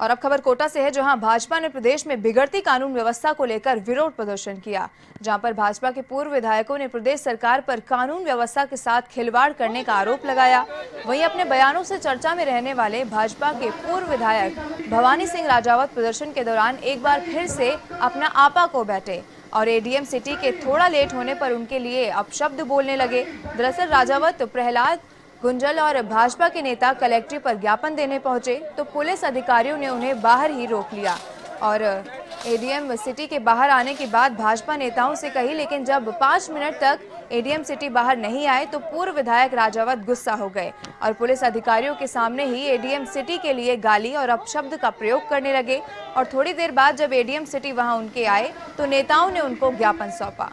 और अब खबर कोटा से है, जहाँ भाजपा ने प्रदेश में बिगड़ती कानून व्यवस्था को लेकर विरोध प्रदर्शन किया, जहाँ पर भाजपा के पूर्व विधायकों ने प्रदेश सरकार पर कानून व्यवस्था के साथ खिलवाड़ करने का आरोप लगाया। वहीं अपने बयानों से चर्चा में रहने वाले भाजपा के पूर्व विधायक भवानी सिंह राजावत प्रदर्शन के दौरान एक बार फिर से अपना आपा को बैठे और एडीएम सिटी के थोड़ा लेट होने पर उनके लिए अपशब्द बोलने लगे। दरअसल राजावत प्रहलाद गुंजल और भाजपा के नेता कलेक्ट्री पर ज्ञापन देने पहुँचे तो पुलिस अधिकारियों ने उन्हें बाहर ही रोक लिया। और एडीएम सिटी के बाहर आने के बाद भाजपा नेताओं से कही, लेकिन जब पाँच मिनट तक एडीएम सिटी बाहर नहीं आए तो पूर्व विधायक राजावत गुस्सा हो गए। और पुलिस अधिकारियों के सामने ही एडीएम सिटी के लिए गाली और अपशब्द का प्रयोग करने लगे। और थोड़ी देर बाद जब एडीएम सिटी वहाँ उनके आए तो नेताओं ने उनको ज्ञापन सौंपा।